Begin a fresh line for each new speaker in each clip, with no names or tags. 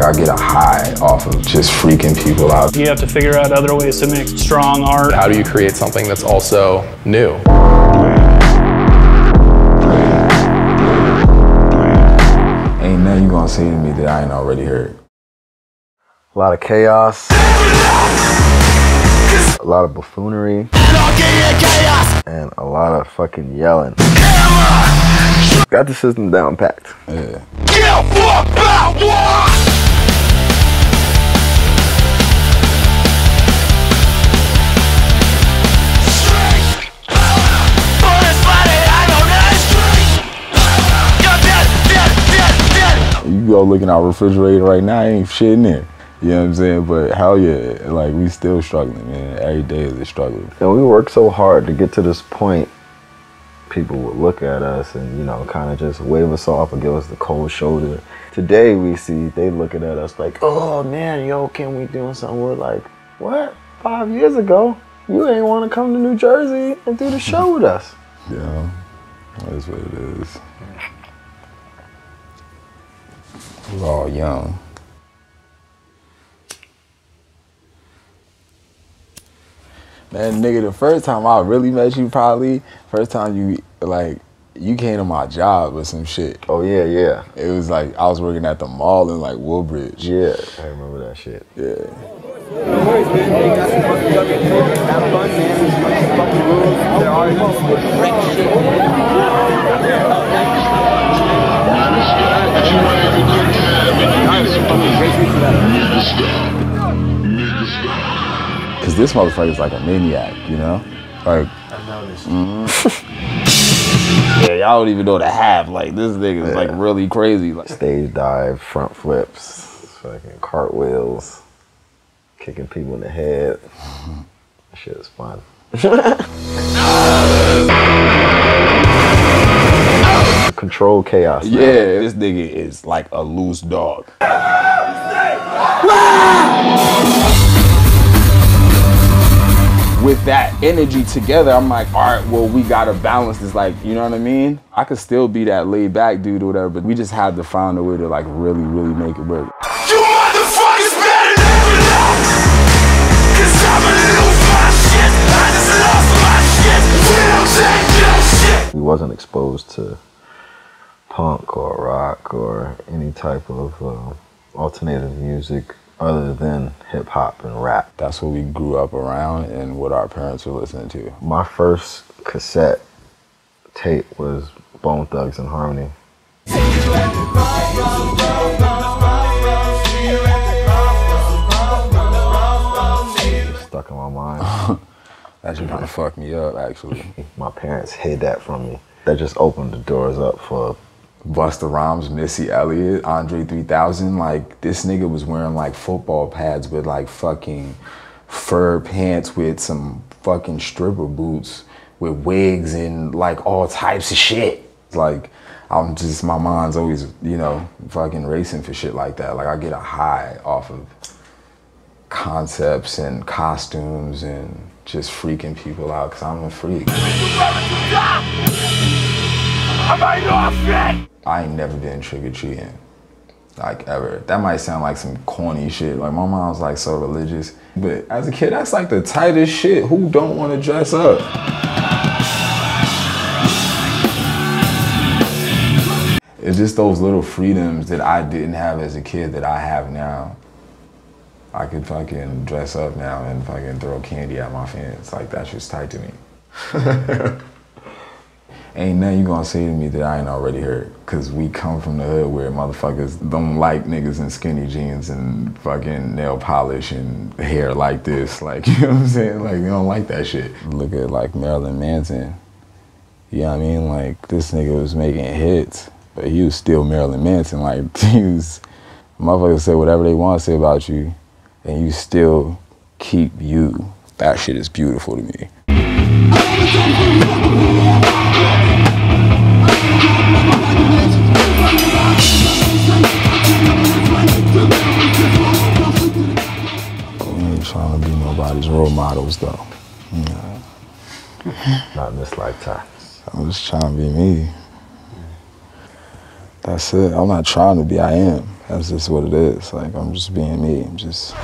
I get a high off of just freaking people out.
You have to figure out other ways to make strong art.
How do you create something that's also new?
Ain't nothing you gonna say to me that I ain't already heard.
A lot of chaos. A lot of buffoonery. And a lot of fucking yelling. Got the system down packed.
Yeah. Go look in our refrigerator right now, ain't shit in there. You know what I'm saying? But hell yeah, like we still struggling, man. Every day is a struggle.
And we worked so hard to get to this point. People would look at us and, you know, kind of just wave us off and give us the cold shoulder. Today we see they looking at us like, oh man, yo, can we doing something? We're like, what? Five years ago, you ain't want to come to New Jersey and do the show with us.
Yeah, that's what it is. We're all young. Man, nigga, the first time I really met you, probably first time you like you came to my job or some shit.
Oh yeah, yeah,
It was like I was working at the mall in like Woodbridge.
yeah. I remember that shit.
Yeah. Cause this motherfucker's like a maniac, you know? Like I mhm. Yeah, y'all don't even know the half. Like this nigga's like really crazy. Like
Stage dive, front flips, fucking cartwheels, kicking people in the head. That shit is fun. Control chaos. man.
Yeah, this nigga is like a loose dog. With that energy together, I'm like, all right, well, we gotta balance this. Like, you know what I mean? I could still be that laid back dude or whatever, but we just had to find a way to like really, really make it work.
You motherfuckers better never know Cause I'ma lose my shit I just lost my shit We don't take no shit
We wasn't exposed to punk or rock or any type of uh, alternative music other than hip hop and rap.
That's what we grew up around and what our parents were listening to.
My first cassette tape was Bone Thugs and Harmony. Stuck in my mind.
That should kind of fuck me up, actually.
My parents hid that from me. That just opened the doors up for
Busta Rhymes, Missy Elliott, Andre 3000. Like, this nigga was wearing like football pads with like fucking fur pants with some fucking stripper boots with wigs and like all types of shit. Like, I'm just, my mind's always, you know, fucking racing for shit like that. Like, I get a high off of concepts and costumes and just freaking people out because I'm a freak.
Ain't off shit
I ain't never been trick or treating, like ever. That might sound like some corny shit. Like my mom's like so religious, but as a kid, that's like the tightest shit. Who don't want to dress up? It's just those little freedoms that I didn't have as a kid that I have now. I could fucking dress up now and fucking throw candy at my fans. Like that's just tight to me. ain't nothing you gonna say to me that I ain't already heard. Cause we come from the hood where motherfuckers don't like niggas in skinny jeans and fucking nail polish and hair like this. Like, you know what I'm saying? Like, they don't like that shit. Look at like Marilyn Manson. You know what I mean? Like, this nigga was making hits, but he was still Marilyn Manson. Like, he was, motherfuckers say whatever they want to say about you, and you still keep you. That shit is beautiful to me. Models though.
not in this lifetime.
I'm just trying to be me. That's it. I'm not trying to be. I am. That's just what it is. Like I'm just being me. I'm just.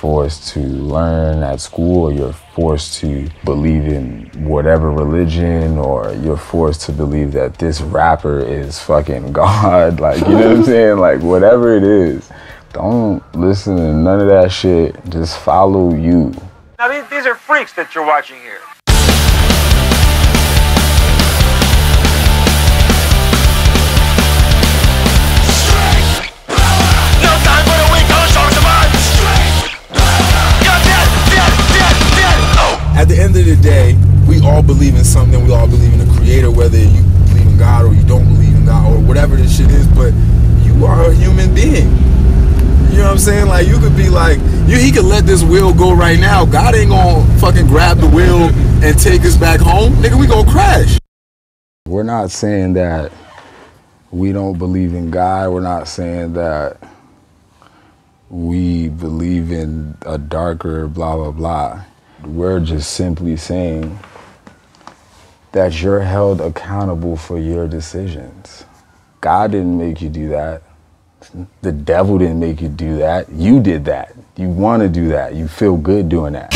Forced to learn at school, or you're forced to believe in whatever religion, or you're forced to believe that this rapper is fucking God. Like, you know what I'm saying? Like, whatever it is, don't listen to none of that shit. Just follow you.
Now, these, these are freaks that you're watching here.
The end of the day, we all believe in something. We all believe in a creator, whether you believe in God or you don't believe in God or whatever this shit is. But you are a human being. You know what I'm saying? Like you could be like, you he could let this wheel go right now. God ain't gonna fucking grab the wheel and take us back home. Nigga, we gonna crash.
We're not saying that we don't believe in God. We're not saying that we believe in a darker blah, blah, blah. We're just simply saying that you're held accountable for your decisions. God didn't make you do that. The devil didn't make you do that. You did that. You want to do that. You feel good doing that.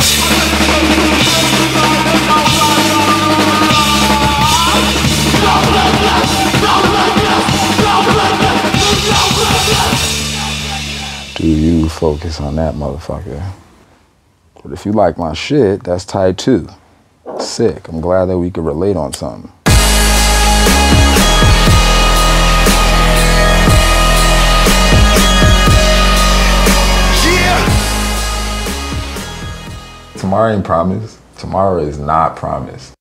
Do you focus on that motherfucker? But if you like my shit, that's tight too. Sick. I'm glad that we could relate on something.
Yeah.
Tomorrow ain't promised. Tomorrow is not promised.